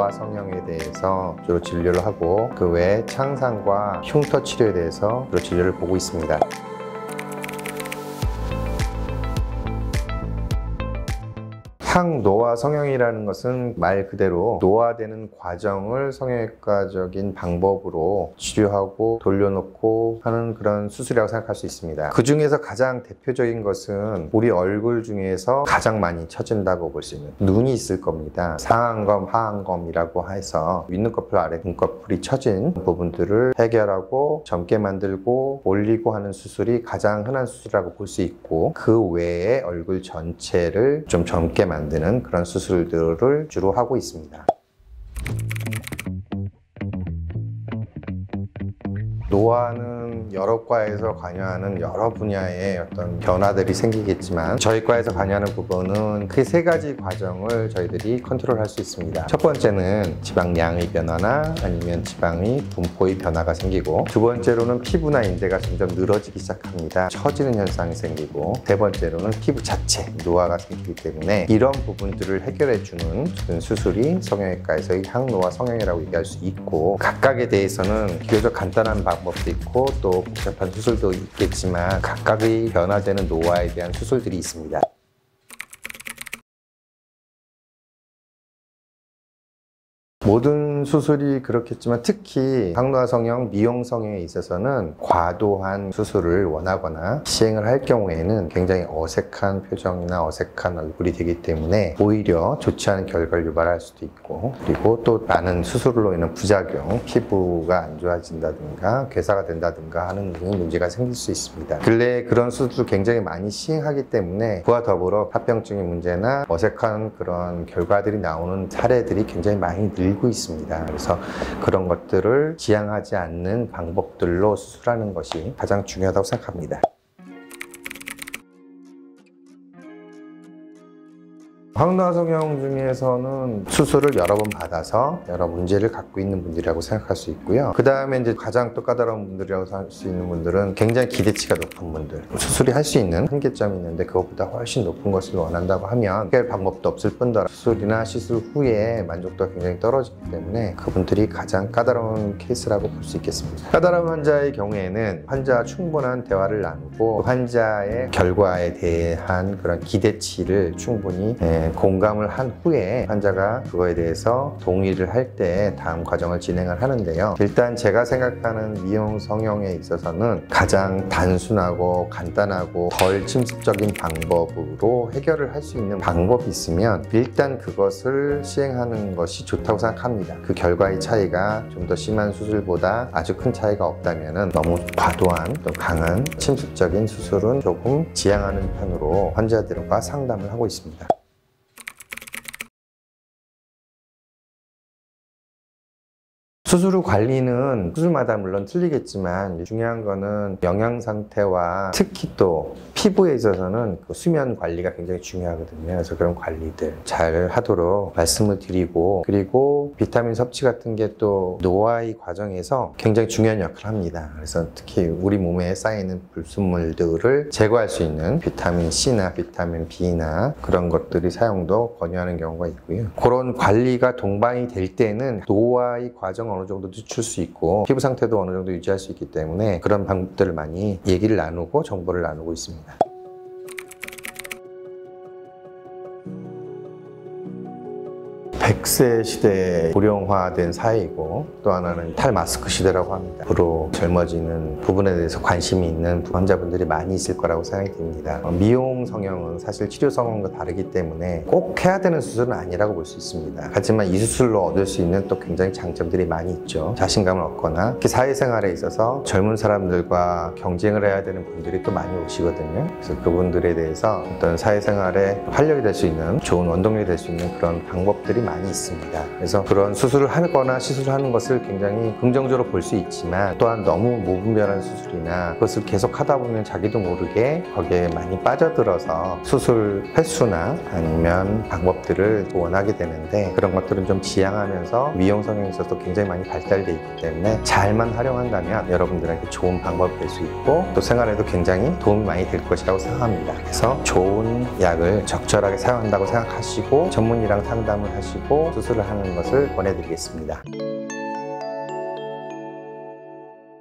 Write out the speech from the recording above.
정서와 성형에 대해서 주로 진료를 하고 그 외에 창상과 흉터 치료에 대해서 주로 진료를 보고 있습니다. 항노화 성형이라는 것은 말 그대로 노화되는 과정을 성형외과적인 방법으로 치료하고 돌려놓고 하는 그런 수술이라고 생각할 수 있습니다. 그 중에서 가장 대표적인 것은 우리 얼굴 중에서 가장 많이 처진다고 볼 수 있는 눈이 있을 겁니다. 상안검, 하안검이라고 해서 윗눈꺼풀 아래 눈꺼풀이 처진 부분들을 해결하고 젊게 만들고 올리고 하는 수술이 가장 흔한 수술이라고 볼 수 있고 그 외에 얼굴 전체를 좀 젊게 만드는 만드는 그런 수술들을 주로 하고 있습니다. 노화는 여러 과에서 관여하는 여러 분야의 어떤 변화들이 생기겠지만 저희 과에서 관여하는 부분은 그세 가지 과정을 저희들이 컨트롤할 수 있습니다. 첫 번째는 지방량의 변화나 아니면 지방의 분포의 변화가 생기고 두 번째로는 피부나 인대가 점점 늘어지기 시작합니다. 처지는 현상이 생기고 세 번째로는 피부 자체 노화가 생기기 때문에 이런 부분들을 해결해 주는 수술이 성형외과에서의 항노화 성형이라고 얘기할 수 있고 각각에 대해서는 비교적 간단한 방법도 있고 또 복잡한 수술도 있겠지만 각각의 변화되는 노화에 대한 수술들이 있습니다. 모든 수술이 그렇겠지만 특히 항노화 성형, 미용 성형에 있어서는 과도한 수술을 원하거나 시행을 할 경우에는 굉장히 어색한 표정이나 어색한 얼굴이 되기 때문에 오히려 좋지 않은 결과를 유발할 수도 있고 그리고 또 많은 수술로 인한 부작용, 피부가 안 좋아진다든가 괴사가 된다든가 하는 등의 문제가 생길 수 있습니다. 근래 그런 수술을 굉장히 많이 시행하기 때문에 그와 더불어 합병증의 문제나 어색한 그런 결과들이 나오는 사례들이 굉장히 많이 늘 늘고 있습니다. 그래서 그런 것들을 지향하지 않는 방법들로 수술하는 것이 가장 중요하다고 생각합니다. 황노화 성형 중에서는 수술을 여러 번 받아서 여러 문제를 갖고 있는 분들이라고 생각할 수 있고요. 그 다음에 이제 가장 또 까다로운 분들이라고 할 수 있는 분들은 굉장히 기대치가 높은 분들. 수술이 할 수 있는 한계점이 있는데 그것보다 훨씬 높은 것을 원한다고 하면 해결 방법도 없을 뿐더러 수술이나 시술 후에 만족도가 굉장히 떨어지기 때문에 그분들이 가장 까다로운 케이스라고 볼 수 있겠습니다. 까다로운 환자의 경우에는 환자와 충분한 대화를 나누고 환자의 결과에 대한 그런 기대치를 충분히 예, 공감을 한 후에 환자가 그거에 대해서 동의를 할 때 다음 과정을 진행을 하는데요. 일단 제가 생각하는 미용 성형에 있어서는 가장 단순하고 간단하고 덜 침습적인 방법으로 해결을 할 수 있는 방법이 있으면 일단 그것을 시행하는 것이 좋다고 생각합니다. 그 결과의 차이가 좀 더 심한 수술보다 아주 큰 차이가 없다면 너무 과도한 또 강한 침습적인 수술은 조금 지양하는 편으로 환자들과 상담을 하고 있습니다. 수술 후 관리는 수술마다 물론 틀리겠지만 중요한 거는 영양 상태와 특히 또 피부에 있어서는 그 수면 관리가 굉장히 중요하거든요. 그래서 그런 관리들 잘 하도록 말씀을 드리고 그리고 비타민 섭취 같은 게 또 노화의 과정에서 굉장히 중요한 역할을 합니다. 그래서 특히 우리 몸에 쌓이는 불순물들을 제거할 수 있는 비타민 C나 비타민 B나 그런 것들이 사용도 권유하는 경우가 있고요. 그런 관리가 동반이 될 때는 노화의 과정을 어느 정도 늦출 수 있고 피부 상태도 어느 정도 유지할 수 있기 때문에 그런 방법들을 많이 얘기를 나누고 정보를 나누고 있습니다. 100세 시대에 고령화된 사회이고 또 하나는 탈마스크 시대라고 합니다. 앞으로 젊어지는 부분에 대해서 관심이 있는 환자분들이 많이 있을 거라고 생각이 듭니다. 어, 미용 성형은 사실 치료 성형과 다르기 때문에 꼭 해야 되는 수술은 아니라고 볼 수 있습니다. 하지만 이 수술로 얻을 수 있는 또 굉장히 장점들이 많이 있죠. 자신감을 얻거나 사회생활에 있어서 젊은 사람들과 경쟁을 해야 되는 분들이 또 많이 오시거든요. 그래서 그분들에 대해서 어떤 사회생활에 활력이 될 수 있는 좋은 원동력이 될 수 있는 그런 방법들이 많이 있습니다. 그래서 그런 수술을 하거나 시술을 하는 것을 굉장히 긍정적으로 볼 수 있지만 또한 너무 무분별한 수술이나 그것을 계속 하다 보면 자기도 모르게 거기에 많이 빠져들어서 수술 횟수나 아니면 방법들을 원하게 되는데 그런 것들은 좀 지양하면서 미용 성형에 있어서 굉장히 많이 발달되어 있기 때문에 잘만 활용한다면 여러분들에게 좋은 방법이 될 수 있고 또 생활에도 굉장히 도움이 많이 될 것이라고 생각합니다. 그래서 좋은 약을 적절하게 사용한다고 생각하시고 전문의랑 상담을 하시고 수술을 하는 것을 권해드리겠습니다.